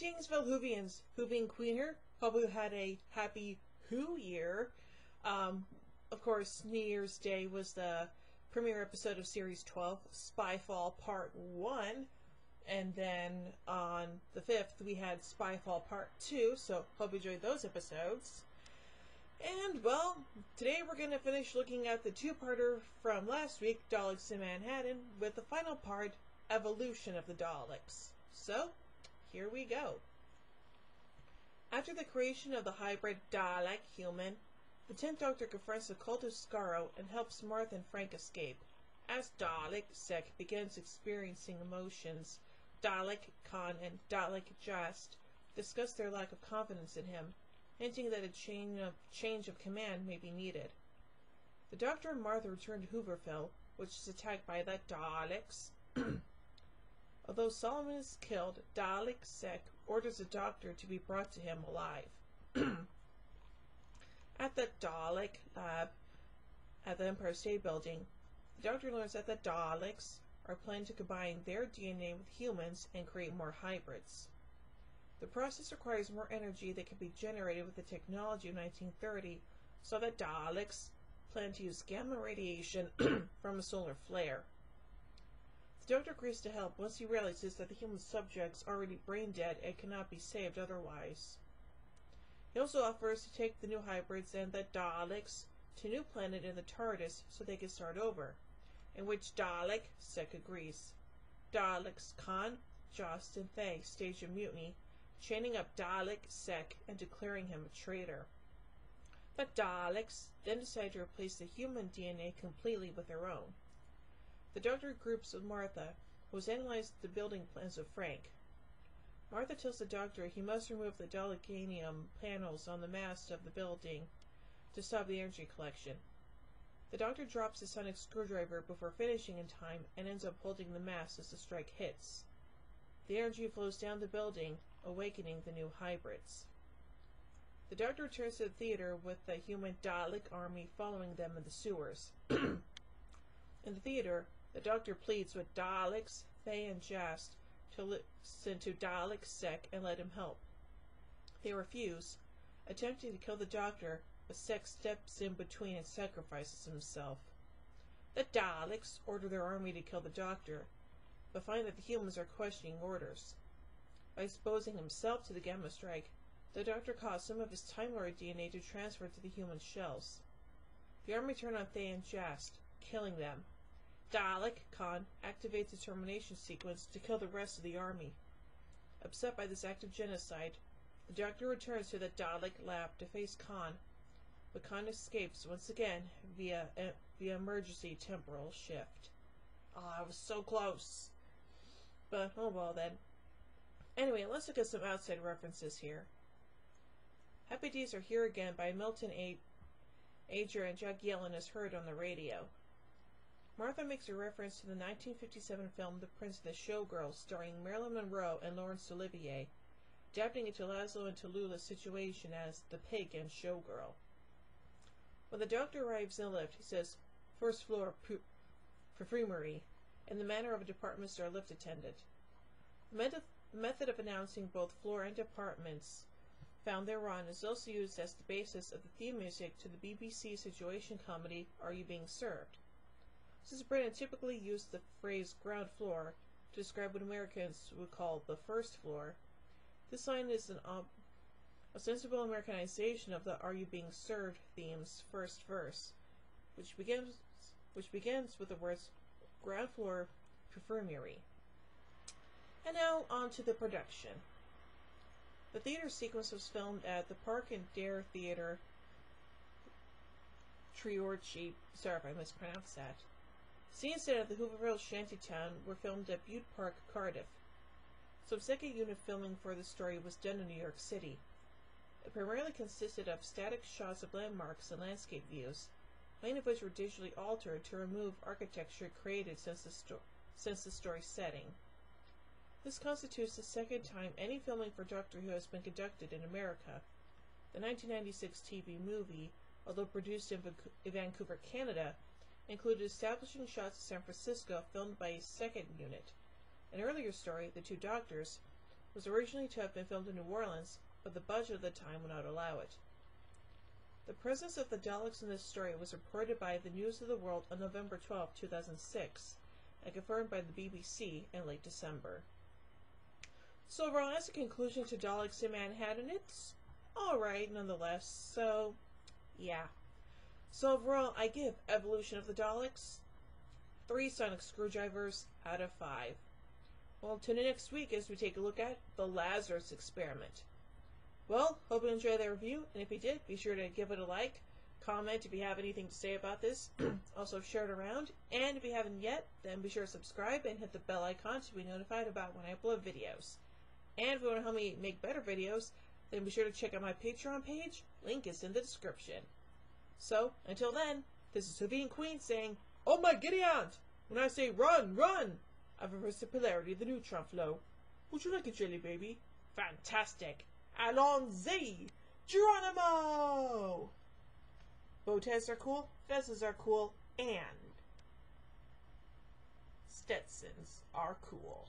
Fellow Whovians. Whovian Queener. Hope you had a happy Who year. Um, of course, New Year's Day was the premiere episode of Series 12, Spyfall Part 1. And then on the 5th, we had Spyfall Part 2, so hope you enjoyed those episodes. And, well, today we're going to finish looking at the two-parter from last week, Daleks in Manhattan, with the final part, Evolution of the Daleks. So, here we go. After the creation of the hybrid Dalek human, the Tenth Doctor confronts the Cult of Skaro and helps Martha and Frank escape. As Dalek Sec begins experiencing emotions, Dalek Caan and Dalek Jast discuss their lack of confidence in him, hinting that a change of, change of command may be needed. The Doctor and Martha return to Hooverville, which is attacked by the Daleks. Although Solomon is killed, Sec orders a Doctor to be brought to him alive. at the Dalek lab at the Empire State Building, the Doctor learns that the Daleks are planning to combine their DNA with humans and create more hybrids. The process requires more energy that can be generated with the technology of 1930, so the Daleks plan to use gamma radiation from a solar flare. The doctor agrees to help once he realizes that the human subject's are already brain dead and cannot be saved otherwise. He also offers to take the new hybrids and the Daleks to a new planet in the TARDIS so they can start over, in which Dalek Sec agrees. Daleks Caan, Jast, and Thay stage a mutiny, chaining up Dalek Sec and declaring him a traitor. The Daleks then decide to replace the human DNA completely with their own. The doctor groups with Martha, who has analyzed the building plans of Frank. Martha tells the doctor he must remove the Dalekanium panels on the mast of the building to stop the energy collection. The doctor drops the sonic screwdriver before finishing in time and ends up holding the mast as the strike hits. The energy flows down the building, awakening the new hybrids. The doctor returns to the theater with the human Dalek army following them in the sewers. in the theater, the doctor pleads with Daleks, Thay, and Jast to listen to Dalek Sec and let him help. They refuse, attempting to kill the doctor, but Sec steps in between and sacrifices himself. The Daleks order their army to kill the doctor, but find that the humans are questioning orders. By exposing himself to the gamma strike, the doctor caused some of his Time Lord DNA to transfer to the human shells. The army turn on Thay and Jast, killing them, Dalek Caan activates the termination sequence to kill the rest of the army. Upset by this act of genocide, the Doctor returns to the Dalek lab to face Caan, but Caan escapes once again via via emergency temporal shift. Oh, I was so close. But oh well then. Anyway, let's look at some outside references here. Happy Days are here again by Milton A. Ager and Jack Yellen is heard on the radio. Martha makes a reference to the 1957 film The Prince of the Showgirls, starring Marilyn Monroe and Laurence Olivier, adapting it to Laszlo and Tallulah's situation as the pig and showgirl. When the doctor arrives in the lift, he says, first floor perfumery, in the manner of a department store lift attendant. The method of announcing both floor and departments found thereon is also used as the basis of the theme music to the BBC situation comedy Are You Being Served? Since Britain typically used the phrase ground floor to describe what Americans would call the first floor, this line is an ostensible Americanization of the Are You Being Served theme's first verse, which begins, which begins with the words ground floor perfumery. And now on to the production. The theater sequence was filmed at the Parc and Dare Theater, Treorchy. Sorry if I mispronounced that. Scenes set at the Hooverville shantytown were filmed at Bute Park, Cardiff. Some second unit filming for the story was done in New York City. It primarily consisted of static shots of landmarks and landscape views, many of which were digitally altered to remove architecture created since the, sto- since the story's setting. This constitutes the second time any filming for Doctor Who has been conducted in America. The 1996 TV movie, although produced in Vancouver, Canada, included establishing shots of San Francisco filmed by a second unit. An earlier story, The Two Doctors, was originally to have been filmed in New Orleans, but the budget of the time would not allow it. The presence of the Daleks in this story was reported by the News of the World on November 12, 2006, and confirmed by the BBC in late December. So overall, as a conclusion to Daleks in Manhattan, it's alright nonetheless, so yeah. So overall, I give Evolution of the Daleks 3 sonic screwdrivers out of 5. Well, tune in next week as we take a look at the Lazarus experiment. Well, hope you enjoyed the review, and if you did, be sure to give it a like, comment if you have anything to say about this, also share it around, and if you haven't yet, then be sure to subscribe and hit the bell icon to be notified about when I upload videos. And if you want to help me make better videos, then be sure to check out my Patreon page, link is in the description. So, until then, this is Whovian Queen saying, Oh my giddy aunt! When I say run, run! I've reversed the polarity of the neutron flow. Would you like a jelly baby? Fantastic! Allons-y! Geronimo! Bow ties are cool, vests are cool, and Stetsons are cool.